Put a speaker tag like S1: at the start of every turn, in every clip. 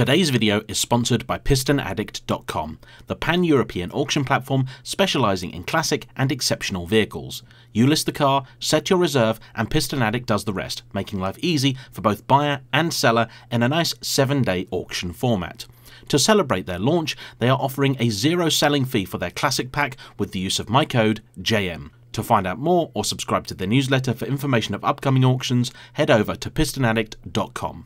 S1: Today's video is sponsored by PistonAddict.com, the pan European auction platform specialising in classic and exceptional vehicles. You list the car, set your reserve, and Piston Addict does the rest, making life easy for both buyer and seller in a nice 7 day auction format. To celebrate their launch, they are offering a zero selling fee for their classic pack with the use of my code JAYEMM. To find out more or subscribe to their newsletter for information of upcoming auctions, head over to PistonAddict.com.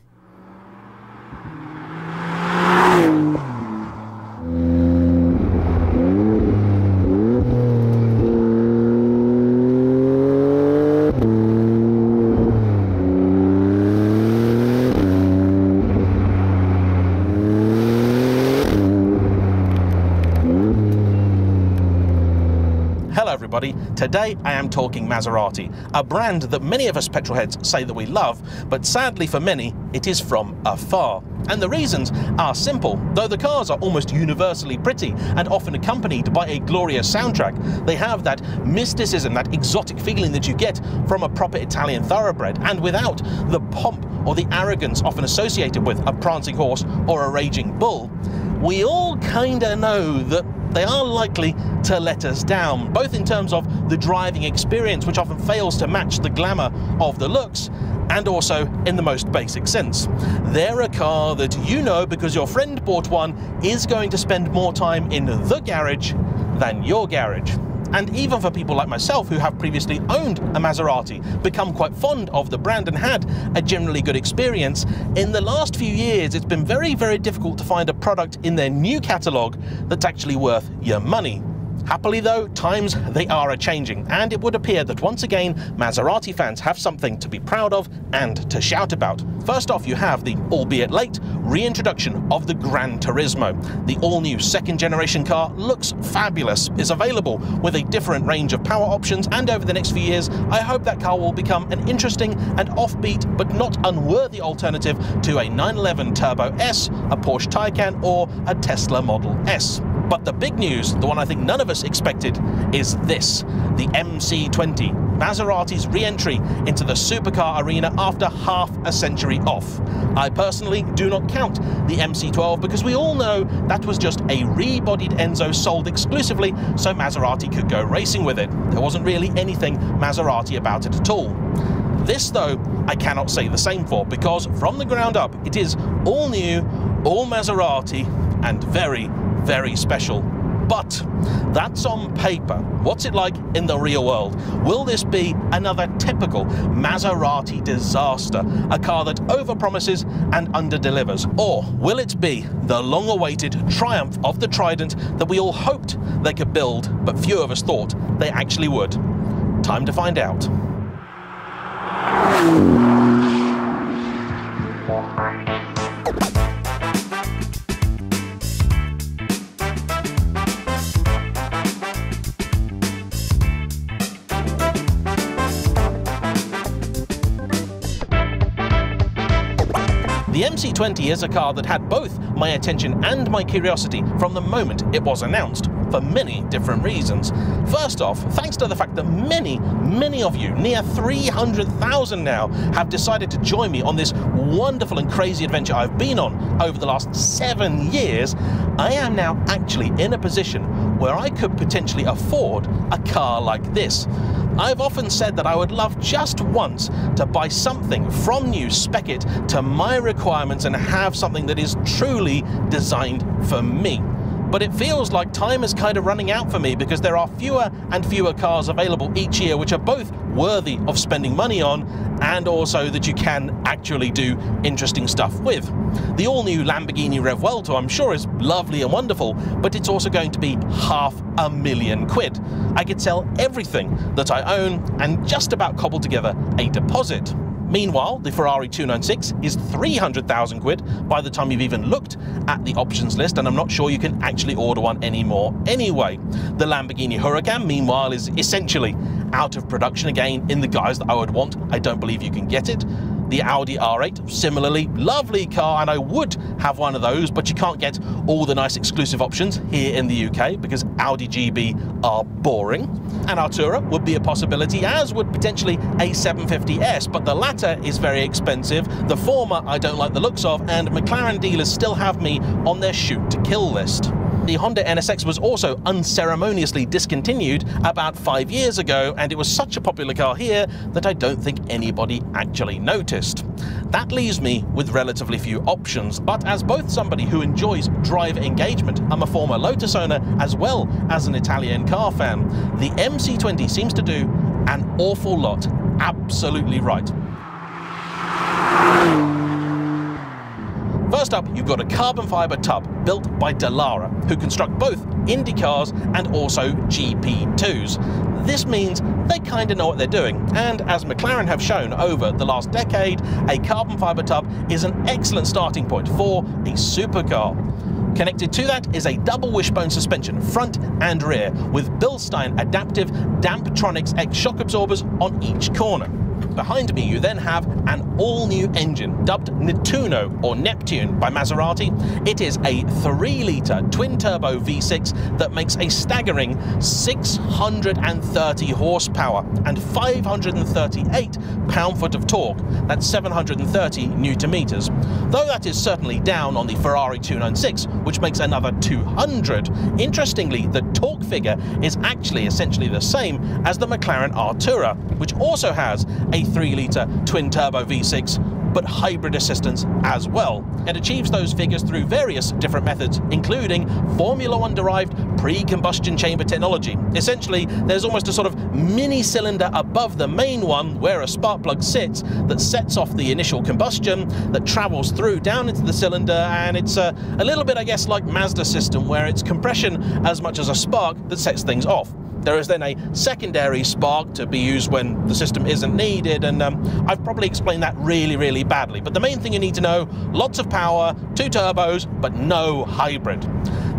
S2: Hello today I am talking Maserati, a brand that many of us petrolheads say that we love, but sadly for many, it is from afar. And the reasons are simple. Though the cars are almost universally pretty and often accompanied by a glorious soundtrack, they have that mysticism, that exotic feeling that you get from a proper Italian thoroughbred, and without the pomp or the arrogance often associated with a prancing horse or a raging bull, we all kinda know that they are likely to let us down, both in terms of the driving experience, which often fails to match the glamour of the looks, and also in the most basic sense. They're a car that you know because your friend bought one is going to spend more time in the garage than your garage. And even for people like myself who have previously owned a Maserati, become quite fond of the brand and had a generally good experience, in the last few years it's been very, very difficult to find a product in their new catalogue that's actually worth your money. Happily though, times they are a changing, and it would appear that once again Maserati fans have something to be proud of and to shout about. First off, you have the, albeit late, reintroduction of the Gran Turismo. The all-new second generation car looks fabulous, is available with a different range of power options, and over the next few years, I hope that car will become an interesting and offbeat but not unworthy alternative to a 911 Turbo S, a Porsche Taycan, or a Tesla Model S. But the big news, the one I think none of us expected, is this the MC20, Maserati's re entry into the supercar arena after half a century off. I personally do not count the MC12 because we all know that was just a rebodied Enzo sold exclusively so Maserati could go racing with it. There wasn't really anything Maserati about it at all. This, though, I cannot say the same for because from the ground up, it is all new, all Maserati, and very, very special. But that's on paper. What's it like in the real world? Will this be another typical Maserati disaster? A car that overpromises and underdelivers? Or will it be the long awaited triumph of the Trident that we all hoped they could build, but few of us thought they actually would? Time to find out. The MC20 is a car that had both my attention and my curiosity from the moment it was announced, for many different reasons. First off, thanks to the fact that many, many of you, near 300,000 now, have decided to join me on this wonderful and crazy adventure I've been on over the last seven years, I am now actually in a position where I could potentially afford a car like this. I've often said that I would love just once to buy something from new, spec it to my requirements, and have something that is truly designed for me. But it feels like time is kind of running out for me because there are fewer and fewer cars available each year which are both worthy of spending money on and also that you can actually do interesting stuff with. The all new Lamborghini Revuelto, I'm sure, is lovely and wonderful, but it's also going to be half a million quid. I could sell everything that I own and just about cobble together a deposit. Meanwhile, the Ferrari 296 is 300,000 quid by the time you've even looked at the options list, and I'm not sure you can actually order one anymore anyway. The Lamborghini Huracan, meanwhile, is essentially out of production again in the guise that I would want. I don't believe you can get it. The Audi R8, similarly, lovely car, and I would have one of those, but you can't get all the nice exclusive options here in the UK because Audi GB are boring. An Artura would be a possibility, as would potentially a 750S, but the latter is very expensive. The former I don't like the looks of, and McLaren dealers still have me on their shoot to kill list. The Honda NSX was also unceremoniously discontinued about five years ago, and it was such a popular car here that I don't think anybody actually noticed. That leaves me with relatively few options, but as both somebody who enjoys drive engagement, I'm a former Lotus owner as well as an Italian car fan, the MC20 seems to do an awful lot absolutely right. First up, you've got a carbon fibre tub built by Dallara, who construct both Indy cars and also GP2s. This means they kind of know what they're doing, and as McLaren have shown over the last decade, a carbon fibre tub is an excellent starting point for a supercar. Connected to that is a double wishbone suspension, front and rear, with Bilstein adaptive Damptronics X shock absorbers on each corner. Behind me, you then have an all-new engine dubbed Nettuno or Neptune by Maserati. It is a 3-litre twin-turbo V6 that makes a staggering 630 horsepower and 538 pound-foot of torque. That's 730 newton meters. Though that is certainly down on the Ferrari 296, which makes another 200. Interestingly, the torque figure is actually essentially the same as the McLaren Artura, which also has a 3-litre twin-turbo V6 but hybrid assistance as well. It achieves those figures through various different methods, including Formula One derived pre combustion chamber technology. Essentially, there's almost a sort of mini cylinder above the main one where a spark plug sits that sets off the initial combustion that travels through down into the cylinder, and it's a, a little bit, I guess, like Mazda system where it's compression as much as a spark that sets things off. There is then a secondary spark to be used when the system isn't needed, and um, I've probably explained that really, really badly. But the main thing you need to know, lots of power, two turbos, but no hybrid.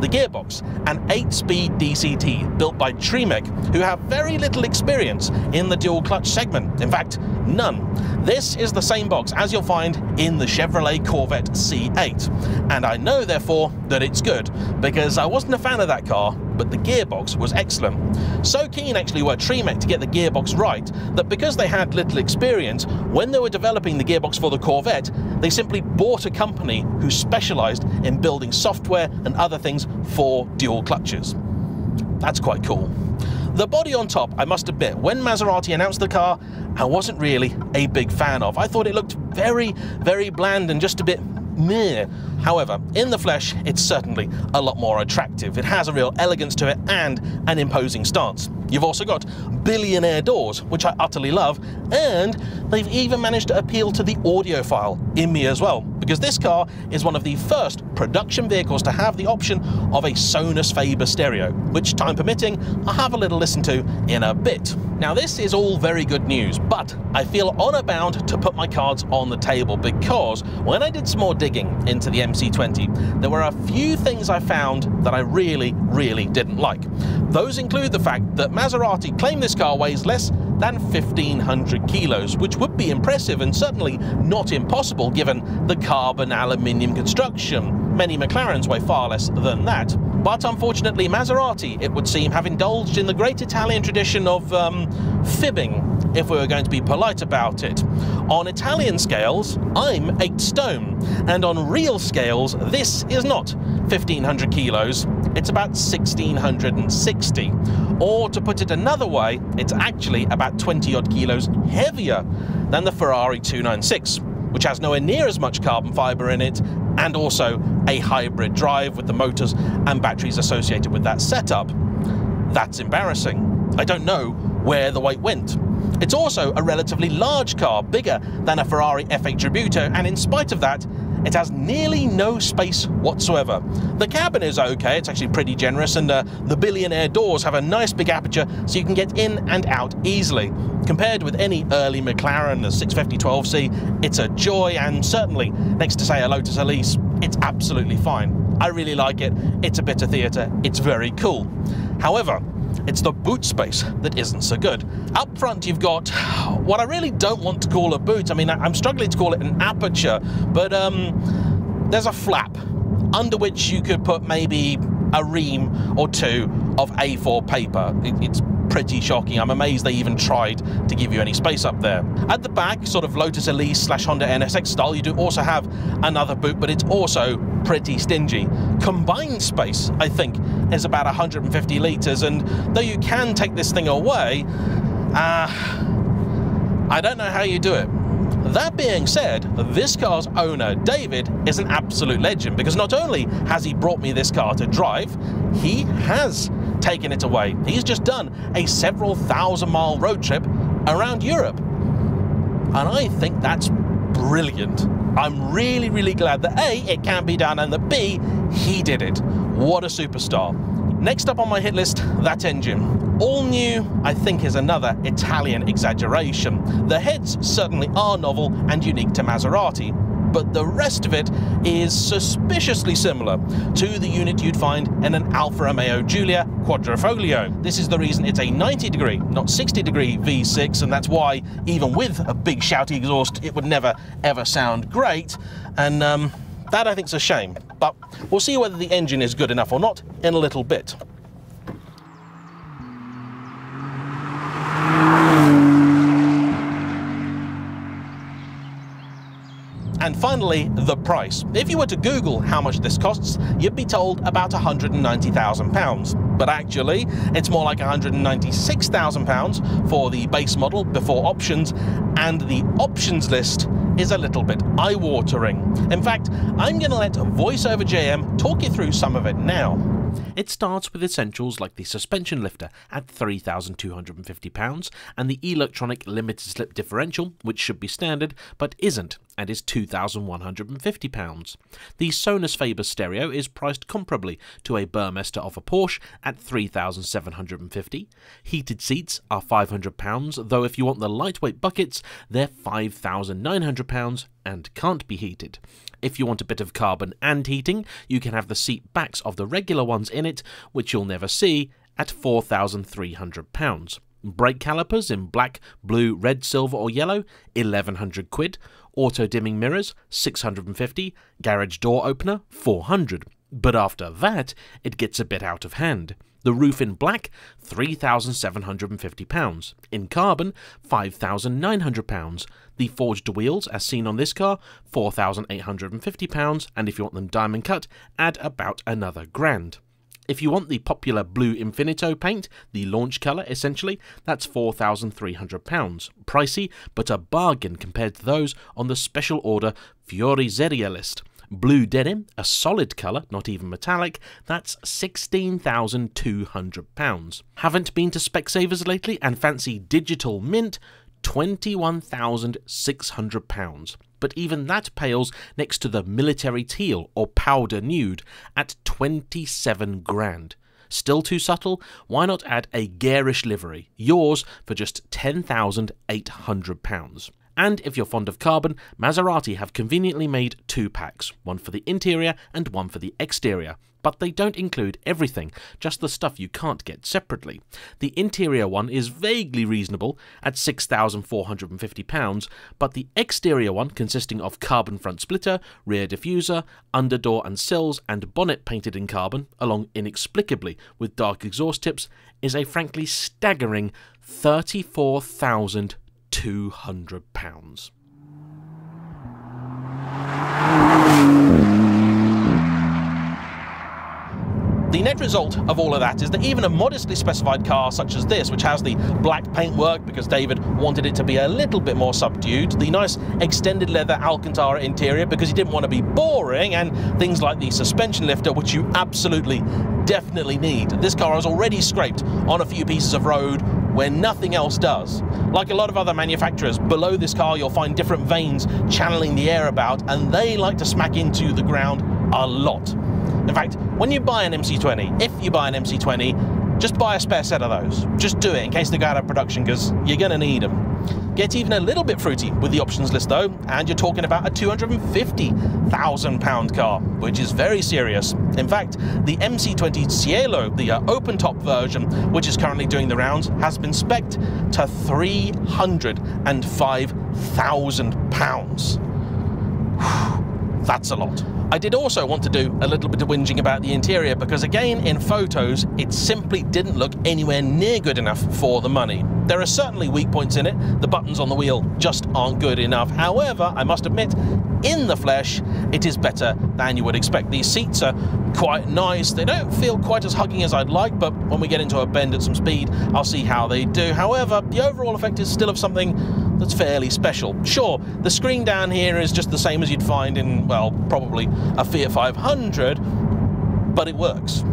S2: The gearbox, an 8-speed DCT built by Tremec, who have very little experience in the dual clutch segment. In fact, none. This is the same box as you'll find in the Chevrolet Corvette C8. And I know, therefore, that it's good, because I wasn't a fan of that car, but the gearbox was excellent. So keen actually were Tremec to get the gearbox right that because they had little experience, when they were developing the gearbox for the Corvette, they simply bought a company who specialised in building software and other things for dual clutches. That's quite cool. The body on top, I must admit, when Maserati announced the car, I wasn't really a big fan of. I thought it looked very, very bland and just a bit meh. However, in the flesh, it's certainly a lot more attractive. It has a real elegance to it and an imposing stance. You've also got billionaire doors, which I utterly love, and they've even managed to appeal to the audiophile in me as well, because this car is one of the first production vehicles to have the option of a Sonus Faber stereo, which, time permitting, I'll have a little listen to in a bit. Now, this is all very good news, but I feel honor bound to put my cards on the table because when I did some more digging into the MC20, there were a few things I found that I really, really didn't like. Those include the fact that Maserati claim this car weighs less than 1500 kilos, which would be impressive and certainly not impossible given the carbon aluminium construction. Many McLarens weigh far less than that. But unfortunately, Maserati, it would seem, have indulged in the great Italian tradition of um, fibbing, if we were going to be polite about it. On Italian scales, I'm 8 stone, and on real scales, this is not 1500 kilos, it's about 1660. Or to put it another way, it's actually about 20 odd kilos heavier than the Ferrari 296 which has nowhere near as much carbon fibre in it, and also a hybrid drive with the motors and batteries associated with that setup. That's embarrassing. I don't know where the weight went. It's also a relatively large car, bigger than a Ferrari F8 Tributo, and in spite of that, it has nearly no space whatsoever. The cabin is okay, it's actually pretty generous, and uh, the billionaire doors have a nice big aperture so you can get in and out easily. Compared with any early McLaren, the 650 12C, it's a joy, and certainly next to, say, a Lotus Elise, it's absolutely fine. I really like it, it's a bit of theatre, it's very cool. However, it's the boot space that isn't so good. Up front, you've got what I really don't want to call a boot. I mean, I'm struggling to call it an aperture, but um, there's a flap under which you could put maybe a ream or two of A4 paper. It, it's pretty shocking. I'm amazed they even tried to give you any space up there. At the back, sort of Lotus Elise slash Honda NSX style, you do also have another boot, but it's also pretty stingy. Combined space, I think, is about 150 litres, and though you can take this thing away, uh, I don't know how you do it. That being said, this car's owner, David, is an absolute legend because not only has he brought me this car to drive, he has taken it away. He's just done a several thousand mile road trip around Europe. And I think that's brilliant. I'm really, really glad that A, it can be done, and that B, he did it. What a superstar. Next up on my hit list, that engine. All new, I think, is another Italian exaggeration. The heads certainly are novel and unique to Maserati, but the rest of it is suspiciously similar to the unit you'd find in an Alfa Romeo Giulia Quadrifoglio. This is the reason it's a 90 degree, not 60 degree V6, and that's why, even with a big shouty exhaust, it would never ever sound great. And um, that I think is a shame, but we'll see whether the engine is good enough or not in a little bit. Finally, the price. If you were to Google how much this costs, you'd be told about £190,000. But actually, it's more like £196,000 for the base model before options, and the options list is a little bit eye-watering. In fact, I'm going to let VoiceOver JM talk you through some of it now.
S1: It starts with essentials like the suspension lifter at £3,250 and the electronic limited slip differential, which should be standard but isn't and is £2,150. The Sonus Faber stereo is priced comparably to a Burmester of a Porsche at £3,750. Heated seats are £500, though if you want the lightweight buckets, they're £5,900 and can't be heated. If you want a bit of carbon and heating, you can have the seat backs of the regular ones in it, which you'll never see, at £4,300. Brake calipers in black, blue, red, silver or yellow, 1100 quid. Auto dimming mirrors, 650. Garage door opener, 400. But after that, it gets a bit out of hand. The roof in black, £3,750. In carbon, £5,900. The forged wheels, as seen on this car, £4,850. And if you want them diamond cut, add about another grand. If you want the popular blue Infinito paint, the launch colour essentially, that's £4,300. Pricey, but a bargain compared to those on the special order Fuoriserie list. Blue denim, a solid colour, not even metallic, that's £16,200. Haven't been to Specsavers lately and fancy digital mint? £21,600 but even that pales next to the military teal or powder nude at 27 grand. Still too subtle? Why not add a garish livery, yours for just £10,800? And if you're fond of carbon, Maserati have conveniently made two packs, one for the interior and one for the exterior. But they don't include everything, just the stuff you can't get separately. The interior one is vaguely reasonable at £6,450, but the exterior one, consisting of carbon front splitter, rear diffuser, underdoor and sills, and bonnet painted in carbon, along inexplicably with dark exhaust tips, is a frankly staggering 34,000 £200.
S2: The net result of all of that is that even a modestly specified car such as this, which has the black paintwork because David wanted it to be a little bit more subdued, the nice extended leather Alcantara interior because he didn't want to be boring, and things like the suspension lifter, which you absolutely, definitely need. This car has already scraped on a few pieces of road where nothing else does. Like a lot of other manufacturers, below this car you'll find different vanes channeling the air about, and they like to smack into the ground a lot. In fact, when you buy an MC20, if you buy an MC20, just buy a spare set of those. Just do it in case they go out of production because you're going to need them. Get even a little bit fruity with the options list though, and you're talking about a £250,000 car, which is very serious. In fact, the MC20 Cielo, the uh, open top version, which is currently doing the rounds, has been spec'd to £305,000. That's a lot. I did also want to do a little bit of whinging about the interior because again in photos it simply didn't look anywhere near good enough for the money. There are certainly weak points in it, the buttons on the wheel just aren't good enough. However, I must admit, in the flesh it is better than you would expect. These seats are quite nice, they don't feel quite as hugging as I'd like, but when we get into a bend at some speed I'll see how they do. However, the overall effect is still of something that's fairly special. Sure, the screen down here is just the same as you'd find in, well, probably a Fiat 500, but it works.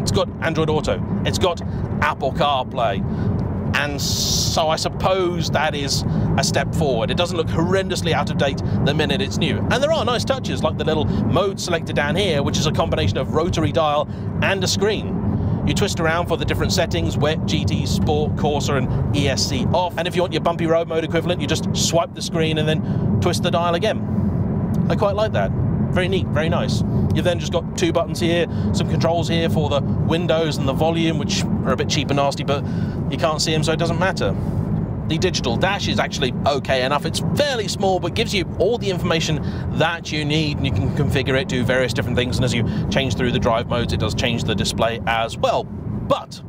S2: It's got Android Auto, it's got Apple CarPlay, and so I suppose that is a step forward. It doesn't look horrendously out of date the minute it's new. And there are nice touches, like the little mode selector down here, which is a combination of rotary dial and a screen. You twist around for the different settings, wet, GT, sport, Corsa and ESC off. And if you want your bumpy road mode equivalent, you just swipe the screen and then twist the dial again. I quite like that. Very neat, very nice. You've then just got two buttons here, some controls here for the windows and the volume, which are a bit cheap and nasty, but you can't see them, so it doesn't matter. The digital dash is actually okay enough. It's fairly small, but gives you all the information that you need, and you can configure it, do various different things, and as you change through the drive modes, it does change the display as well. But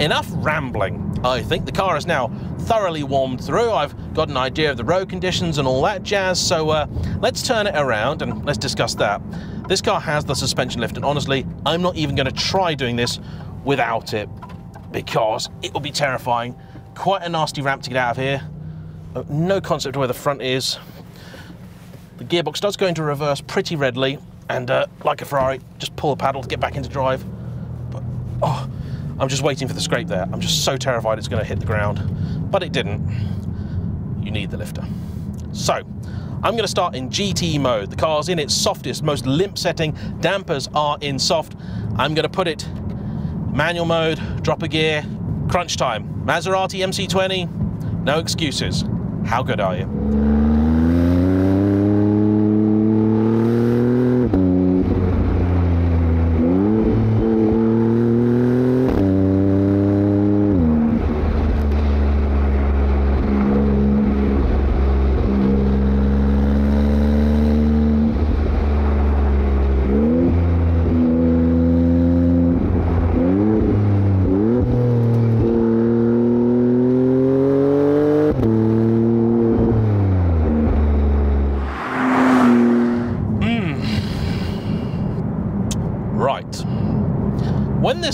S2: enough rambling. I think the car is now thoroughly warmed through. I've got an idea of the road conditions and all that jazz, so uh, let's turn it around and let's discuss that. This car has the suspension lift, and honestly, I'm not even going to try doing this without it because it will be terrifying. Quite a nasty ramp to get out of here. Uh, no concept of where the front is. The gearbox does go into reverse pretty readily, and uh, like a Ferrari, just pull the paddle to get back into drive. But, oh, I'm just waiting for the scrape there. I'm just so terrified it's going to hit the ground. But it didn't. You need the lifter. So, I'm going to start in GT mode. The car's in its softest, most limp setting. Dampers are in soft. I'm going to put it manual mode, drop a gear, crunch time. Maserati MC20, no excuses. How good are you?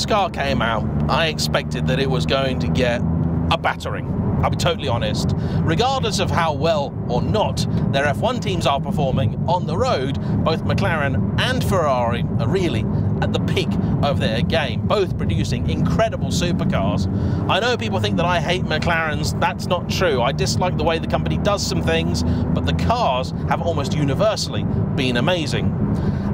S2: This car came out, I expected that it was going to get a battering. I'll be totally honest. Regardless of how well or not their F1 teams are performing on the road, both McLaren and Ferrari are really at the peak of their game, both producing incredible supercars. I know people think that I hate McLarens. That's not true. I dislike the way the company does some things, but the cars have almost universally been amazing.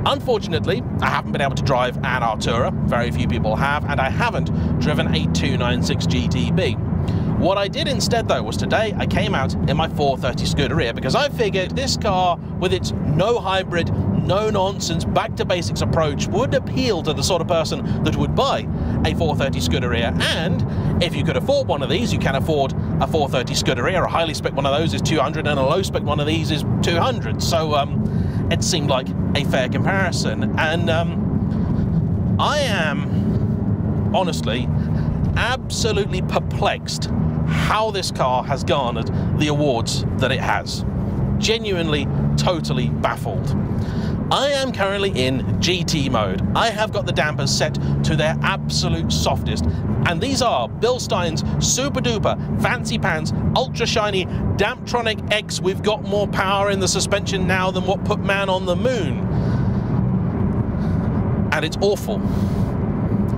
S2: Unfortunately, I haven't been able to drive an Artura, very few people have, and I haven't driven a 296 GTB. What I did instead though was today I came out in my 430 Scuderia because I figured this car with its no hybrid, no nonsense, back to basics approach would appeal to the sort of person that would buy a 430 Scuderia and if you could afford one of these you can afford a 430 Scuderia, a highly spec one of those is 200 and a low spec one of these is 200 so um, it seemed like a fair comparison. And um, I am honestly absolutely perplexed how this car has garnered the awards that it has. Genuinely, totally baffled. I am currently in GT mode. I have got the dampers set to their absolute softest, and these are Bilstein's super duper fancy pants ultra shiny Damptronic X. We've got more power in the suspension now than what put man on the moon. And it's awful.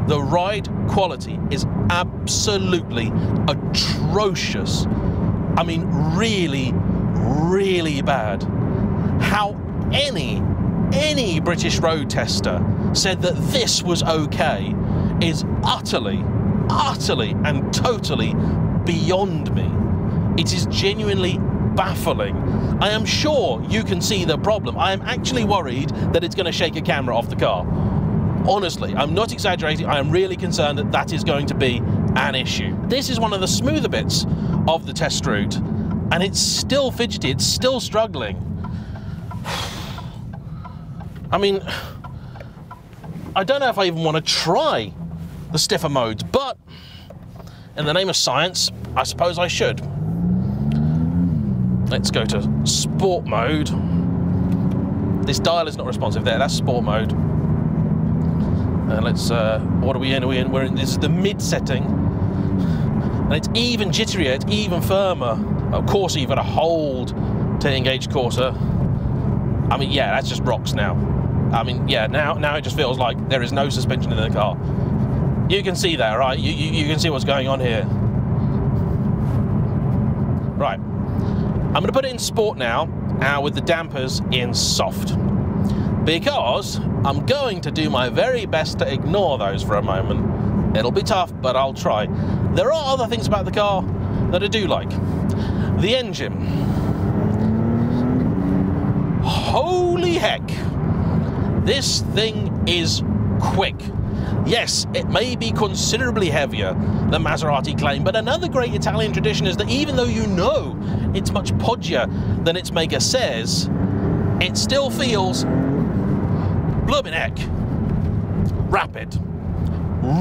S2: The ride quality is absolutely atrocious. I mean, really, really bad. How any any British road tester said that this was okay is utterly, utterly and totally beyond me. It is genuinely baffling. I am sure you can see the problem. I am actually worried that it's going to shake a camera off the car. Honestly, I'm not exaggerating. I am really concerned that that is going to be an issue. This is one of the smoother bits of the test route, and it's still fidgety, it's still struggling. I mean, I don't know if I even want to try the stiffer modes, but in the name of science, I suppose I should. Let's go to sport mode. This dial is not responsive there, that's sport mode. And let's, uh, what are we in? Are we in? We're in, this is the mid setting. And it's even jitterier, it's even firmer. Of course, you've got to hold to engage Corsa. I mean, yeah, that's just rocks now. I mean, yeah, now now it just feels like there is no suspension in the car. You can see that, right? You, you, you can see what's going on here. Right. I'm going to put it in sport now, uh, with the dampers in soft because I'm going to do my very best to ignore those for a moment. It'll be tough, but I'll try. There are other things about the car that I do like. The engine. Holy heck! This thing is quick. Yes, it may be considerably heavier than Maserati claim, but another great Italian tradition is that even though you know it's much podgier than its maker says, it still feels blooming heck. Rapid.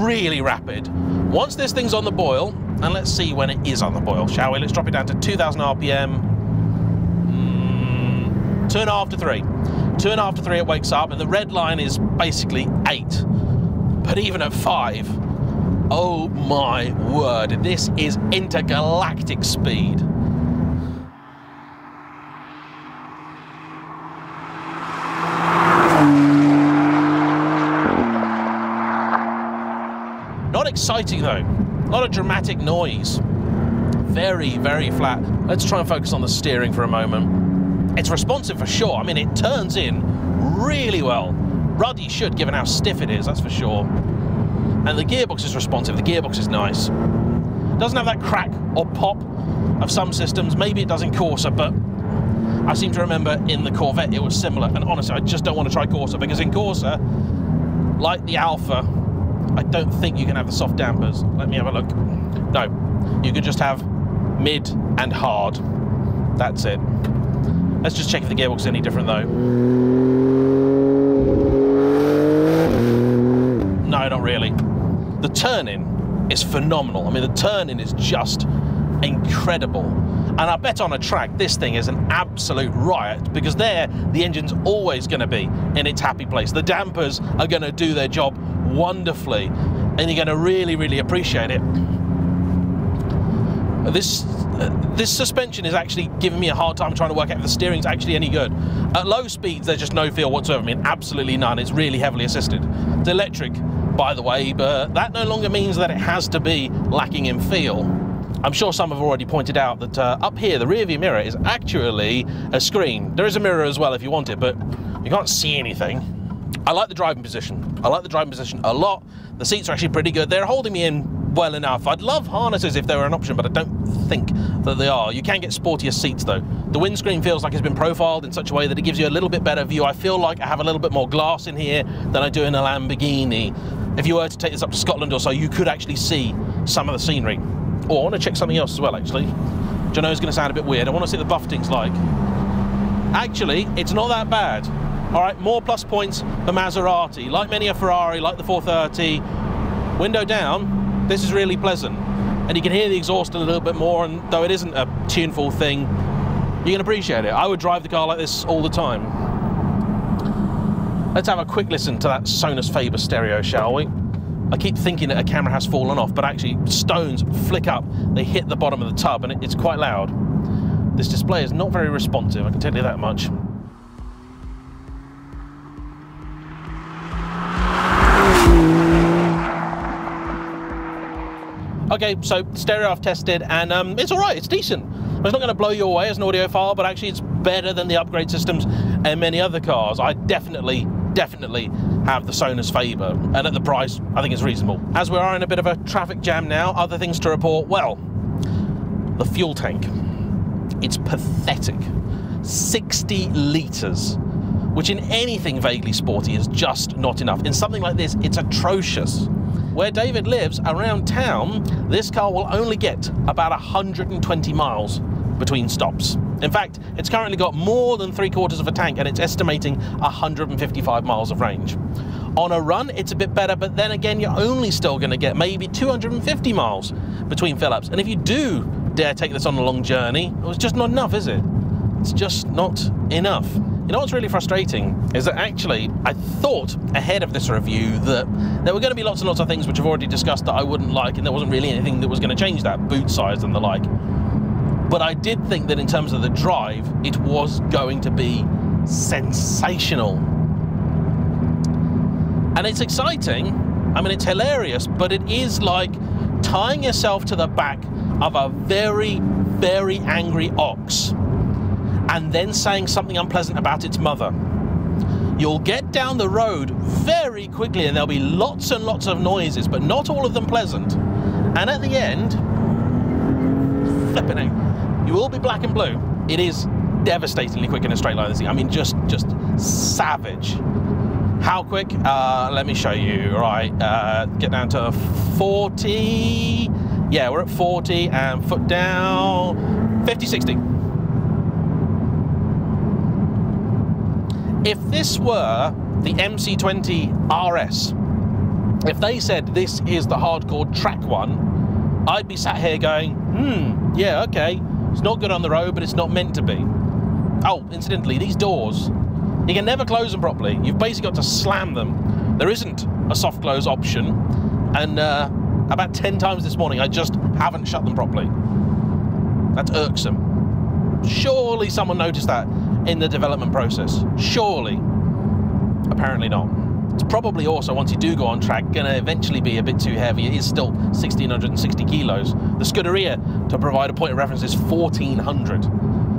S2: Really rapid. Once this thing's on the boil, and let's see when it is on the boil, shall we? Let's drop it down to 2,000 RPM. Mm, two and a half to three. Two and a half to three, it wakes up, and the red line is basically eight. But even at five, oh my word, this is intergalactic speed. Not exciting though. Not a dramatic noise. Very, very flat. Let's try and focus on the steering for a moment. It's responsive for sure. I mean, it turns in really well. Ruddy should, given how stiff it is, that's for sure. And the gearbox is responsive. The gearbox is nice. Doesn't have that crack or pop of some systems. Maybe it does in Corsa, but I seem to remember in the Corvette it was similar. And honestly, I just don't want to try Corsa because in Corsa, like the Alfa, I don't think you can have the soft dampers. Let me have a look. No, you could just have mid and hard. That's it. Let's just check if the gearbox is any different though. No, not really. The turning is phenomenal. I mean, the turning is just incredible. And I bet on a track, this thing is an absolute riot because there, the engine's always going to be in its happy place. The dampers are going to do their job wonderfully, and you're going to really, really appreciate it. This this suspension is actually giving me a hard time trying to work out if the steering's actually any good. At low speeds, there's just no feel whatsoever. I mean, absolutely none. It's really heavily assisted. It's electric, by the way, but that no longer means that it has to be lacking in feel. I'm sure some have already pointed out that uh, up here, the rear view mirror is actually a screen. There is a mirror as well if you want it, but you can't see anything. I like the driving position. I like the driving position a lot. The seats are actually pretty good. They're holding me in well enough. I'd love harnesses if they were an option, but I don't think that they are. You can get sportier seats though. The windscreen feels like it's been profiled in such a way that it gives you a little bit better view. I feel like I have a little bit more glass in here than I do in a Lamborghini. If you were to take this up to Scotland or so, you could actually see some of the scenery. Oh, I want to check something else as well, actually. Which I know is going to sound a bit weird. I want to see what the buffeting's like. Actually, it's not that bad. All right, more plus points for Maserati. Like many a Ferrari, like the 430, window down, this is really pleasant. And you can hear the exhaust a little bit more, and though it isn't a tuneful thing, you can appreciate it. I would drive the car like this all the time. Let's have a quick listen to that Sonus Faber stereo, shall we? I keep thinking that a camera has fallen off, but actually stones flick up, they hit the bottom of the tub, and it's quite loud. This display is not very responsive, I can tell you that much. Okay, so stereo I've tested, and um, it's all right. It's decent. It's not going to blow you away as an audiophile, but actually it's better than the upgrade systems and many other cars. I definitely, definitely have the Sonus Faber, and at the price, I think it's reasonable. As we are in a bit of a traffic jam now, other things to report. Well, the fuel tank. It's pathetic. 60 litres, which in anything vaguely sporty is just not enough. In something like this, it's atrocious. Where David lives, around town, this car will only get about 120 miles between stops. In fact, it's currently got more than three quarters of a tank and it's estimating 155 miles of range. On a run, it's a bit better, but then again, you're only still going to get maybe 250 miles between fill-ups. And if you do dare take this on a long journey, it's just not enough, is it? It's just not enough. You know what's really frustrating is that actually I thought ahead of this review that there were going to be lots and lots of things which I've already discussed that I wouldn't like, and there wasn't really anything that was going to change that, boot size and the like. But I did think that in terms of the drive, it was going to be sensational. And it's exciting. I mean, it's hilarious, but it is like tying yourself to the back of a very, very angry ox and then saying something unpleasant about its mother. You'll get down the road very quickly and there'll be lots and lots of noises, but not all of them pleasant. And at the end, flipping out, you will be black and blue. It is devastatingly quick in a straight line. I mean, just, just savage. How quick? Uh, let me show you. Right, uh, get down to 40. Yeah, we're at 40 and foot down, 50, 60. If this were the MC20 RS, if they said this is the hardcore track one, I'd be sat here going, hmm, yeah, okay, it's not good on the road, but it's not meant to be. Oh, incidentally, these doors, you can never close them properly. You've basically got to slam them. There isn't a soft close option. And uh, about 10 times this morning, I just haven't shut them properly. That's irksome. Surely someone noticed that in the development process. Surely. Apparently not. It's probably also, once you do go on track, going to eventually be a bit too heavy. It is still 1,660 kilos. The Scuderia, to provide a point of reference, is 1,400.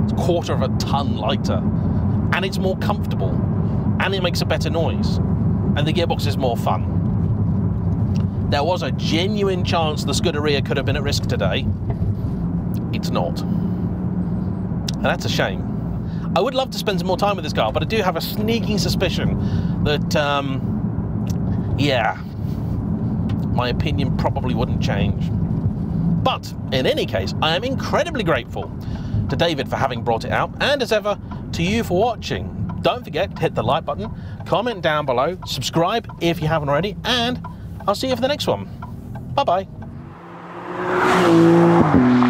S2: It's a quarter of a ton lighter and it's more comfortable and it makes a better noise and the gearbox is more fun. There was a genuine chance the Scuderia could have been at risk today. It's not. And that's a shame. I would love to spend some more time with this car, but I do have a sneaking suspicion that, um, yeah, my opinion probably wouldn't change. But in any case, I am incredibly grateful to David for having brought it out, and as ever, to you for watching. Don't forget to hit the like button, comment down below, subscribe if you haven't already, and I'll see you for the next one. Bye bye.